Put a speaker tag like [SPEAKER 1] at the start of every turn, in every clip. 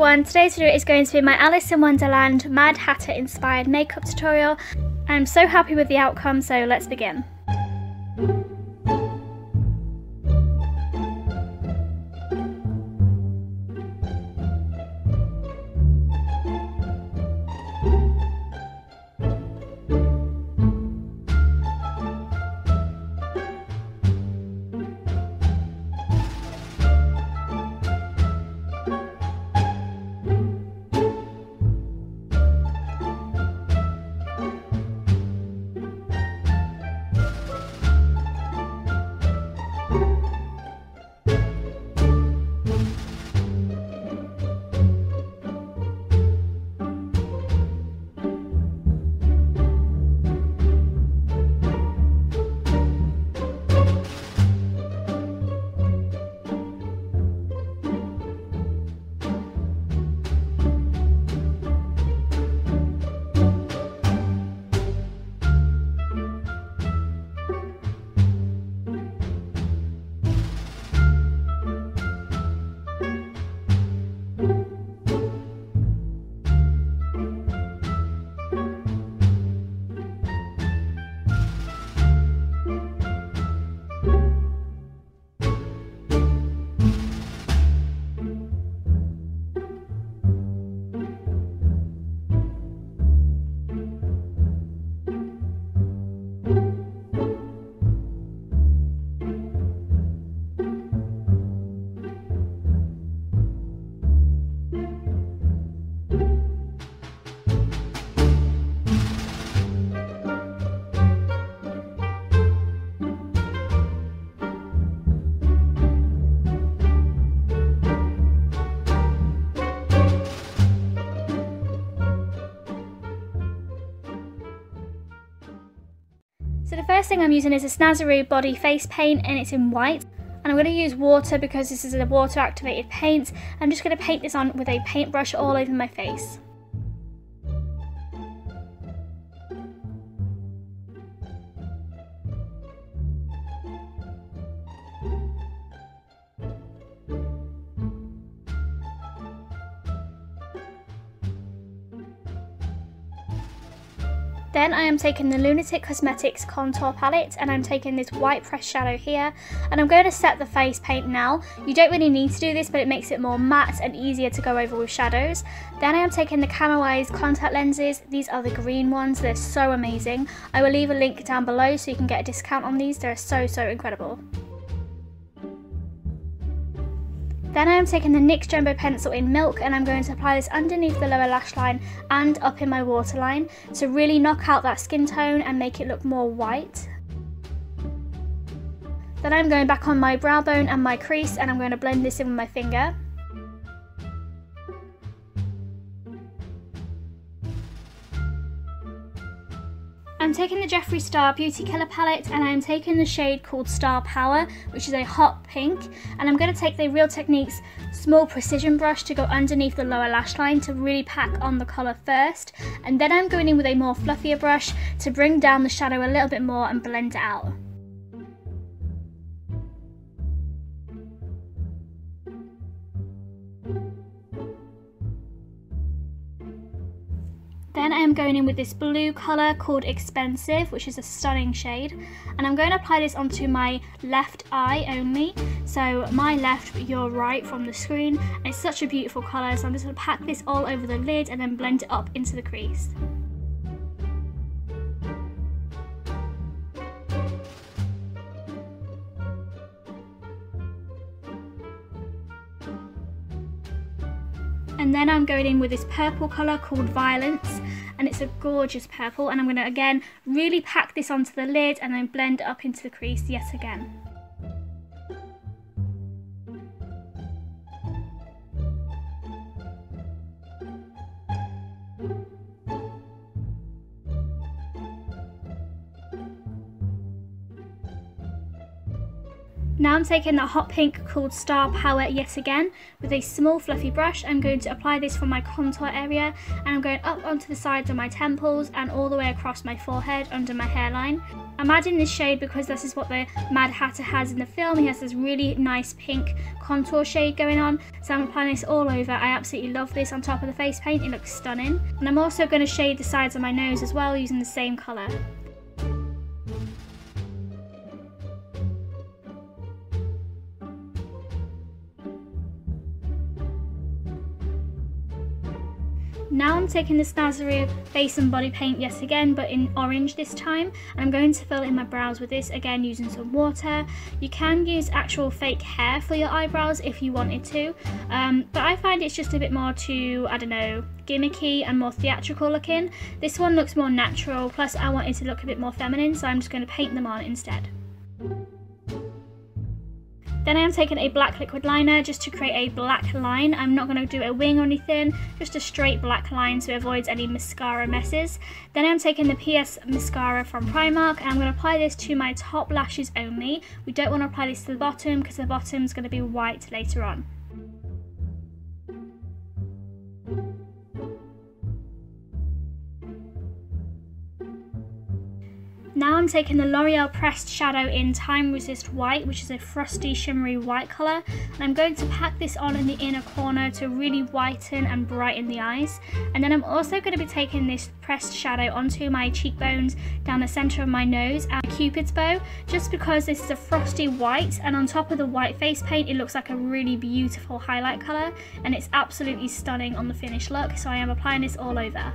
[SPEAKER 1] everyone, today's video is going to be my Alice in Wonderland Mad Hatter inspired makeup tutorial. I'm so happy with the outcome, so let's begin. So the first thing I'm using is a Snazaroo Body Face Paint and it's in white. And I'm going to use water because this is a water activated paint. I'm just going to paint this on with a paintbrush all over my face. Then I am taking the Lunatick Cosmetics contour palette and I'm taking this white pressed shadow here and I'm going to set the face paint now. You don't really need to do this but it makes it more matte and easier to go over with shadows. Then I am taking the Camo Eyes contact lenses. These are the green ones. They're so amazing. I will leave a link down below so you can get a discount on these. They're so, so incredible. Then I am taking the NYX Jumbo Pencil in Milk and I'm going to apply this underneath the lower lash line and up in my waterline to really knock out that skin tone and make it look more white. Then I'm going back on my brow bone and my crease and I'm going to blend this in with my finger. I'm taking the Jeffree Star Beauty Killer palette and I'm taking the shade called Star Power, which is a hot pink. And I'm going to take the Real Techniques small precision brush to go underneath the lower lash line to really pack on the colour first. And then I'm going in with a more fluffier brush to bring down the shadow a little bit more and blend it out. Am going in with this blue colour called Expensive, which is a stunning shade. And I'm going to apply this onto my left eye only. So my left, your right from the screen. And it's such a beautiful colour, so I'm just going to pack this all over the lid and then blend it up into the crease. and then I'm going in with this purple colour called Violence and it's a gorgeous purple and I'm going to again really pack this onto the lid and then blend up into the crease yet again. Now I'm taking the hot pink called Star Power yet again with a small fluffy brush. I'm going to apply this from my contour area and I'm going up onto the sides of my temples and all the way across my forehead under my hairline. I'm adding this shade because this is what the Mad Hatter has in the film. He has this really nice pink contour shade going on. So I'm applying this all over. I absolutely love this on top of the face paint. It looks stunning. And I'm also going to shade the sides of my nose as well using the same colour. Now I'm taking the Snazaroo face and body paint yet again, but in orange this time. And I'm going to fill in my brows with this, again using some water. You can use actual fake hair for your eyebrows if you wanted to, um, but I find it's just a bit more too, I don't know, gimmicky and more theatrical looking. This one looks more natural, plus I want it to look a bit more feminine, so I'm just going to paint them on instead. Then I am taking a black liquid liner just to create a black line. I'm not going to do a wing or anything, just a straight black line so it avoids any mascara messes. Then I'm taking the PS mascara from Primark and I'm going to apply this to my top lashes only. We don't want to apply this to the bottom because the bottom is going to be white later on. I'm taking the L'Oreal Pressed Shadow in Time Resist White, which is a frosty shimmery white colour. And I'm going to pack this on in the inner corner to really whiten and brighten the eyes. And then I'm also going to be taking this pressed shadow onto my cheekbones down the centre of my nose and Cupid's bow, just because this is a frosty white and on top of the white face paint it looks like a really beautiful highlight colour and it's absolutely stunning on the finished look so I am applying this all over.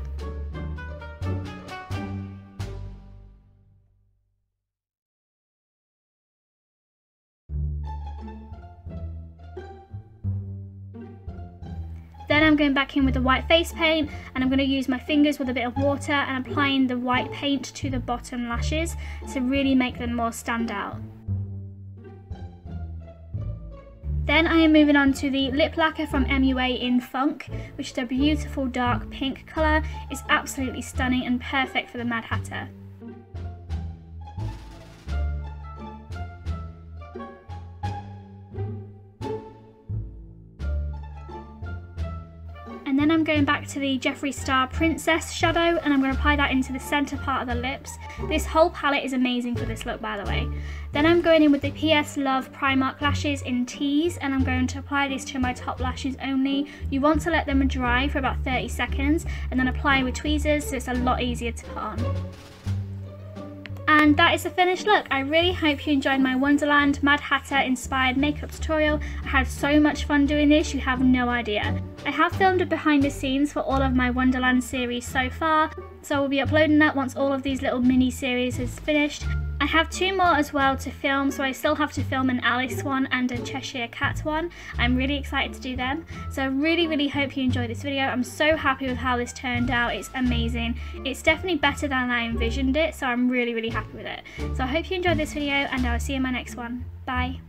[SPEAKER 1] I'm going back in with the white face paint and I'm going to use my fingers with a bit of water and applying the white paint to the bottom lashes to really make them more stand out. Then I am moving on to the lip lacquer from MUA in Funk, which is a beautiful dark pink colour. It's absolutely stunning and perfect for the Mad Hatter. And then I'm going back to the Jeffree Star Princess shadow and I'm going to apply that into the centre part of the lips. This whole palette is amazing for this look by the way. Then I'm going in with the PS Love Primark lashes in Tease and I'm going to apply this to my top lashes only. You want to let them dry for about 30 seconds and then apply with tweezers so it's a lot easier to put on. And that is the finished look. I really hope you enjoyed my Wonderland Mad Hatter inspired makeup tutorial. I had so much fun doing this, you have no idea. I have filmed a behind the scenes for all of my Wonderland series so far, so we'll be uploading that once all of these little mini series is finished. I have two more as well to film, so I still have to film an Alice one and a Cheshire Cat one. I'm really excited to do them. So I really, really hope you enjoyed this video. I'm so happy with how this turned out. It's amazing. It's definitely better than I envisioned it, so I'm really, really happy with it. So I hope you enjoyed this video, and I'll see you in my next one. Bye.